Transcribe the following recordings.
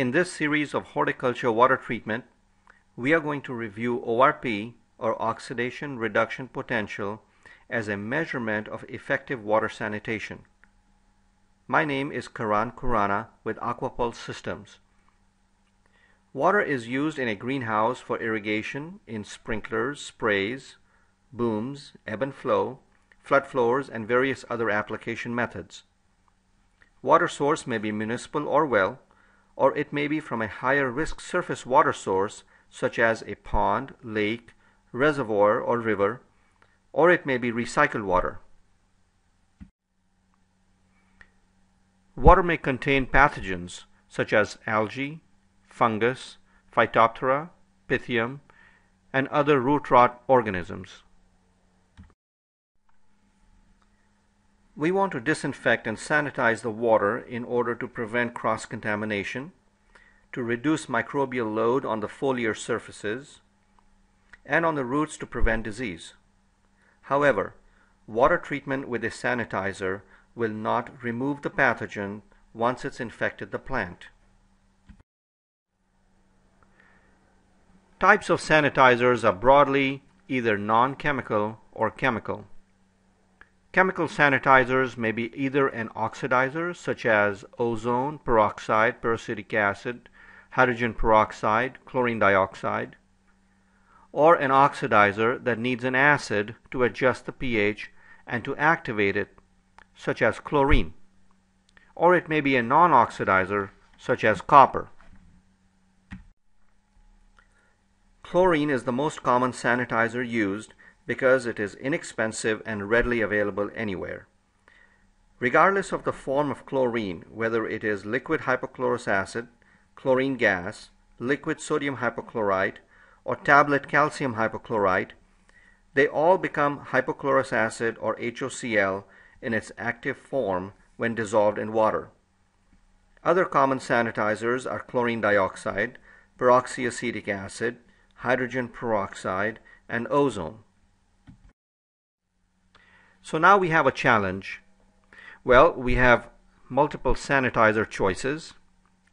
In this series of horticulture water treatment, we are going to review ORP or oxidation reduction potential as a measurement of effective water sanitation. My name is Karan Khurana with Aquapulse Systems. Water is used in a greenhouse for irrigation in sprinklers, sprays, booms, ebb and flow, flood floors, and various other application methods. Water source may be municipal or well, or it may be from a higher risk surface water source such as a pond, lake, reservoir, or river, or it may be recycled water. Water may contain pathogens such as algae, fungus, Phytophthora, Pythium, and other root rot organisms. We want to disinfect and sanitize the water in order to prevent cross-contamination, to reduce microbial load on the foliar surfaces, and on the roots to prevent disease. However, water treatment with a sanitizer will not remove the pathogen once it's infected the plant. Types of sanitizers are broadly either non-chemical or chemical. Chemical sanitizers may be either an oxidizer such as ozone, peroxide, peracetic acid, hydrogen peroxide, chlorine dioxide, or an oxidizer that needs an acid to adjust the pH and to activate it, such as chlorine. Or it may be a non-oxidizer such as copper. Chlorine is the most common sanitizer used because it is inexpensive and readily available anywhere. Regardless of the form of chlorine, whether it is liquid hypochlorous acid, chlorine gas, liquid sodium hypochlorite, or tablet calcium hypochlorite, they all become hypochlorous acid or HOCl in its active form when dissolved in water. Other common sanitizers are chlorine dioxide, peroxyacetic acid, hydrogen peroxide, and ozone. So now we have a challenge. Well, we have multiple sanitizer choices,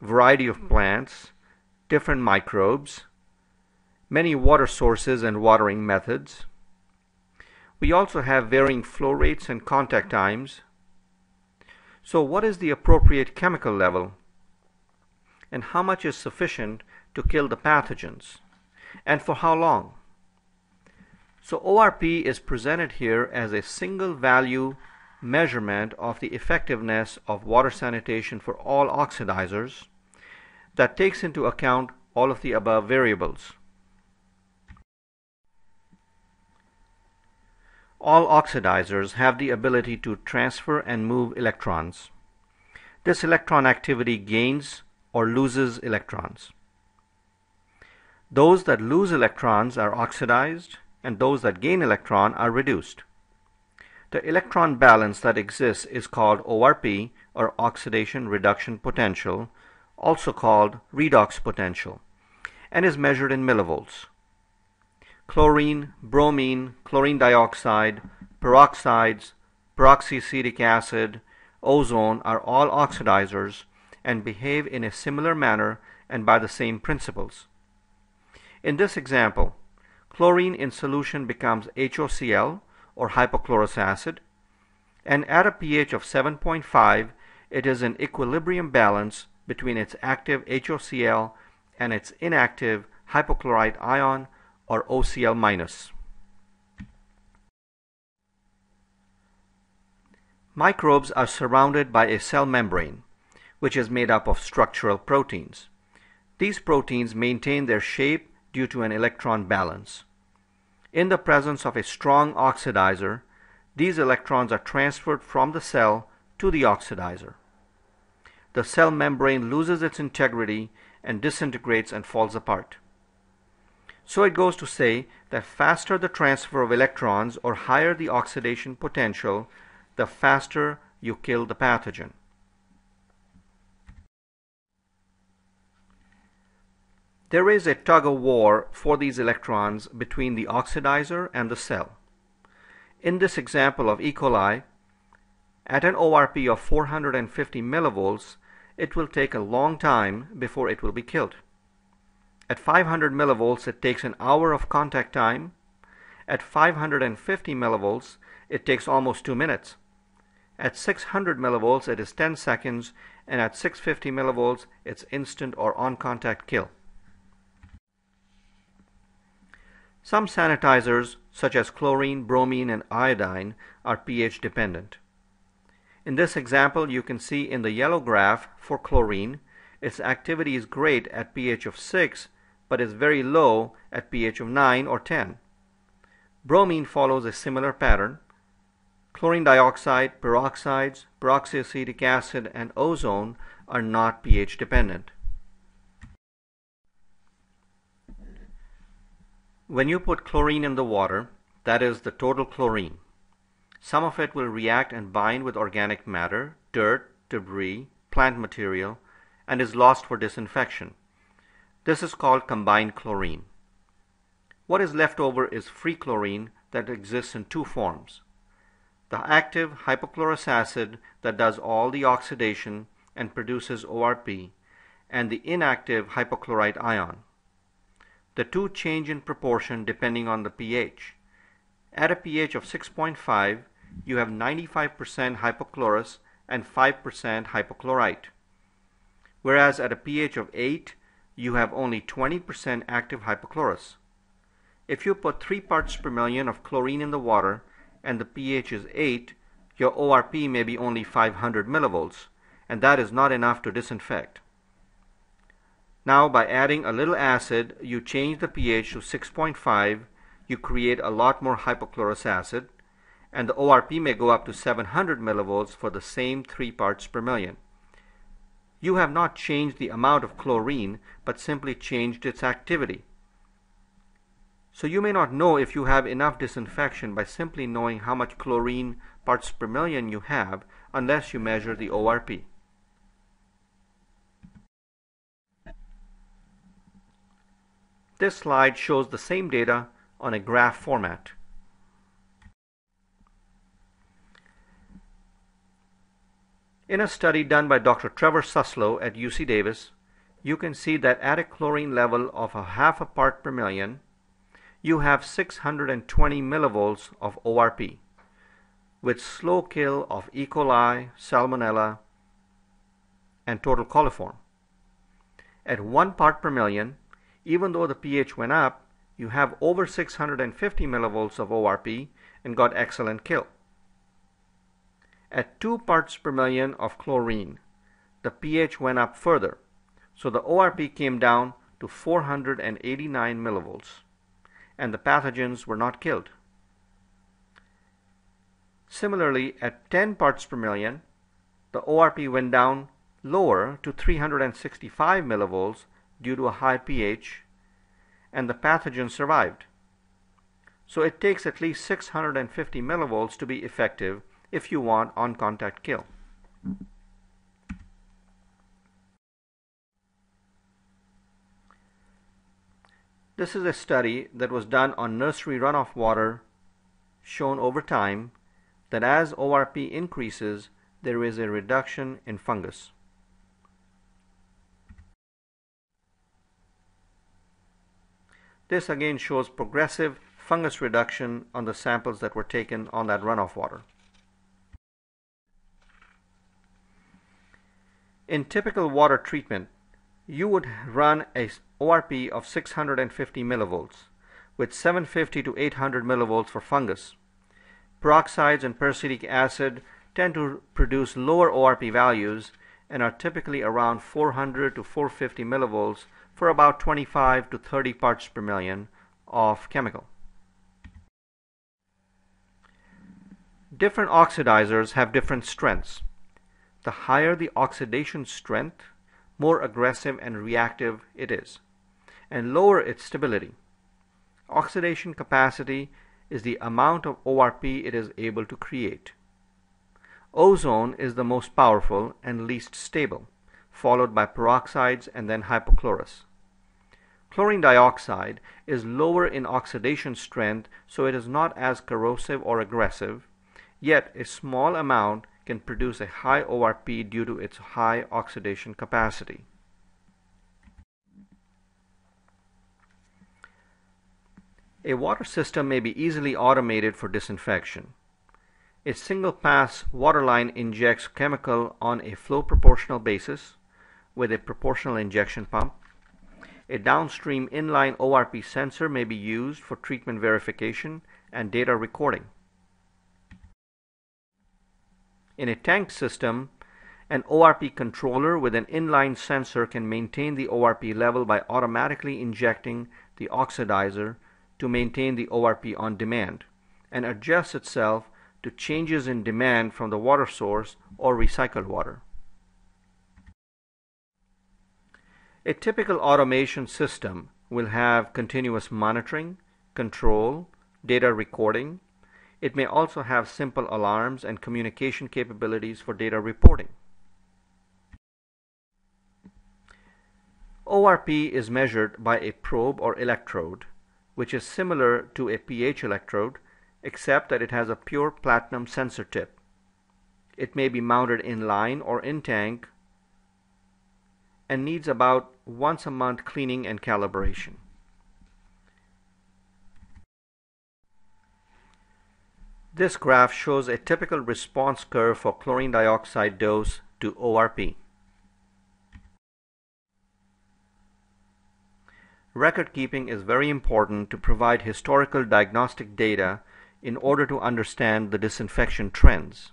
variety of plants, different microbes, many water sources and watering methods. We also have varying flow rates and contact times. So what is the appropriate chemical level? And how much is sufficient to kill the pathogens? and for how long. So ORP is presented here as a single value measurement of the effectiveness of water sanitation for all oxidizers that takes into account all of the above variables. All oxidizers have the ability to transfer and move electrons. This electron activity gains or loses electrons. Those that lose electrons are oxidized and those that gain electron are reduced. The electron balance that exists is called ORP or oxidation reduction potential, also called redox potential, and is measured in millivolts. Chlorine, bromine, chlorine dioxide, peroxides, peroxyacetic acid, ozone are all oxidizers and behave in a similar manner and by the same principles. In this example, chlorine in solution becomes HOCl or hypochlorous acid and at a pH of 7.5 it is in equilibrium balance between its active HOCl and its inactive hypochlorite ion or OCl. Microbes are surrounded by a cell membrane which is made up of structural proteins. These proteins maintain their shape due to an electron balance. In the presence of a strong oxidizer, these electrons are transferred from the cell to the oxidizer. The cell membrane loses its integrity and disintegrates and falls apart. So it goes to say that faster the transfer of electrons or higher the oxidation potential, the faster you kill the pathogen. There is a tug of war for these electrons between the oxidizer and the cell. In this example of E. coli, at an ORP of 450 millivolts, it will take a long time before it will be killed. At 500 millivolts, it takes an hour of contact time. At 550 millivolts, it takes almost two minutes. At 600 millivolts, it is 10 seconds, and at 650 millivolts, it's instant or on contact kill. Some sanitizers, such as chlorine, bromine, and iodine, are pH dependent. In this example, you can see in the yellow graph for chlorine, its activity is great at pH of 6, but is very low at pH of 9 or 10. Bromine follows a similar pattern. Chlorine dioxide, peroxides, peroxyacetic acid, and ozone are not pH dependent. When you put chlorine in the water, that is the total chlorine, some of it will react and bind with organic matter, dirt, debris, plant material, and is lost for disinfection. This is called combined chlorine. What is left over is free chlorine that exists in two forms. The active hypochlorous acid that does all the oxidation and produces ORP, and the inactive hypochlorite ion. The two change in proportion depending on the pH. At a pH of 6.5, you have 95% hypochlorous and 5% hypochlorite. Whereas at a pH of 8, you have only 20% active hypochlorous. If you put 3 parts per million of chlorine in the water and the pH is 8, your ORP may be only 500 millivolts, and that is not enough to disinfect. Now by adding a little acid, you change the pH to 6.5, you create a lot more hypochlorous acid, and the ORP may go up to 700 millivolts for the same 3 parts per million. You have not changed the amount of chlorine, but simply changed its activity. So you may not know if you have enough disinfection by simply knowing how much chlorine parts per million you have unless you measure the ORP. This slide shows the same data on a graph format. In a study done by Dr. Trevor Suslow at UC Davis, you can see that at a chlorine level of a half a part per million, you have 620 millivolts of ORP with slow kill of E. coli, Salmonella, and total coliform. At 1 part per million, even though the pH went up, you have over 650 millivolts of ORP and got excellent kill. At 2 parts per million of chlorine, the pH went up further, so the ORP came down to 489 millivolts, and the pathogens were not killed. Similarly, at 10 parts per million, the ORP went down lower to 365 millivolts due to a high pH, and the pathogen survived. So it takes at least 650 millivolts to be effective if you want on contact kill. This is a study that was done on nursery runoff water shown over time that as ORP increases there is a reduction in fungus. This again shows progressive fungus reduction on the samples that were taken on that runoff water. In typical water treatment, you would run a ORP of 650 millivolts with 750 to 800 millivolts for fungus. Peroxides and peracetic acid tend to produce lower ORP values and are typically around 400 to 450 millivolts for about 25 to 30 parts per million of chemical. Different oxidizers have different strengths the higher the oxidation strength, more aggressive and reactive it is, and lower its stability. Oxidation capacity is the amount of ORP it is able to create. Ozone is the most powerful and least stable, followed by peroxides and then hypochlorous. Chlorine dioxide is lower in oxidation strength, so it is not as corrosive or aggressive, yet a small amount can produce a high ORP due to its high oxidation capacity. A water system may be easily automated for disinfection. A single pass water line injects chemical on a flow proportional basis with a proportional injection pump. A downstream inline ORP sensor may be used for treatment verification and data recording. In a tank system, an ORP controller with an inline sensor can maintain the ORP level by automatically injecting the oxidizer to maintain the ORP on demand and adjusts itself to changes in demand from the water source or recycled water. A typical automation system will have continuous monitoring, control, data recording. It may also have simple alarms and communication capabilities for data reporting. ORP is measured by a probe or electrode, which is similar to a pH electrode, except that it has a pure platinum sensor tip. It may be mounted in line or in tank and needs about once a month cleaning and calibration. This graph shows a typical response curve for chlorine dioxide dose to ORP. Record keeping is very important to provide historical diagnostic data in order to understand the disinfection trends.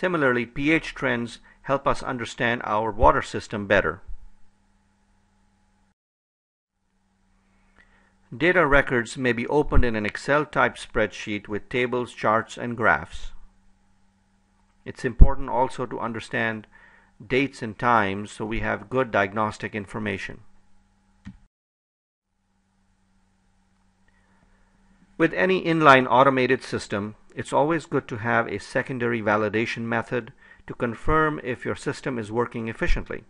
Similarly, pH trends help us understand our water system better. Data records may be opened in an Excel type spreadsheet with tables, charts, and graphs. It's important also to understand dates and times so we have good diagnostic information. With any inline automated system, it's always good to have a secondary validation method to confirm if your system is working efficiently.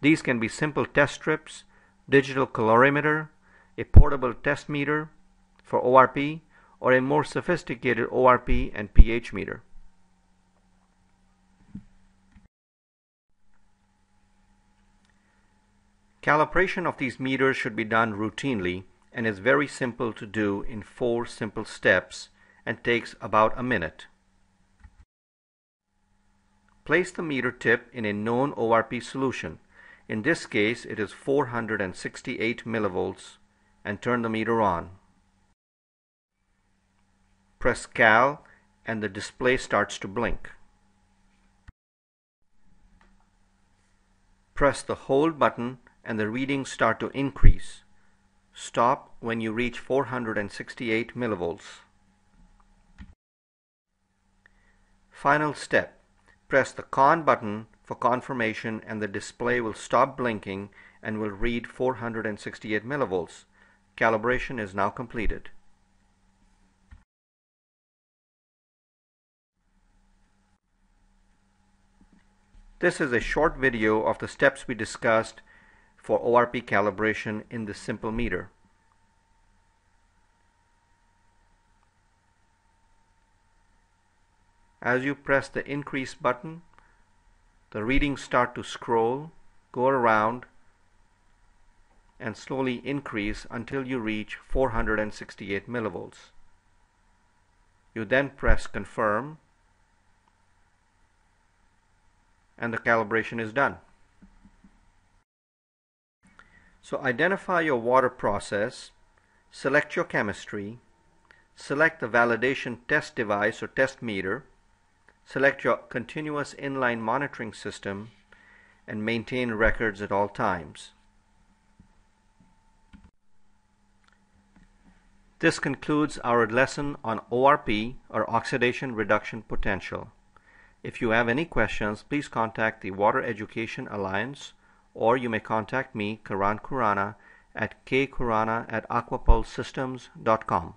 These can be simple test strips, digital colorimeter, a portable test meter for ORP, or a more sophisticated ORP and pH meter. Calibration of these meters should be done routinely and is very simple to do in four simple steps and takes about a minute. Place the meter tip in a known ORP solution. In this case, it is 468 millivolts and turn the meter on. Press Cal and the display starts to blink. Press the hold button and the readings start to increase. Stop when you reach 468 millivolts. Final step. Press the CON button for confirmation and the display will stop blinking and will read 468 millivolts. Calibration is now completed. This is a short video of the steps we discussed for ORP calibration in the simple meter. As you press the increase button, the readings start to scroll, go around, and slowly increase until you reach 468 millivolts. You then press confirm and the calibration is done. So identify your water process, select your chemistry, select the validation test device or test meter, Select your continuous inline monitoring system and maintain records at all times. This concludes our lesson on ORP or oxidation reduction potential. If you have any questions, please contact the Water Education Alliance or you may contact me, Karan Khurana, at kkurana at aquapulsesystems.com.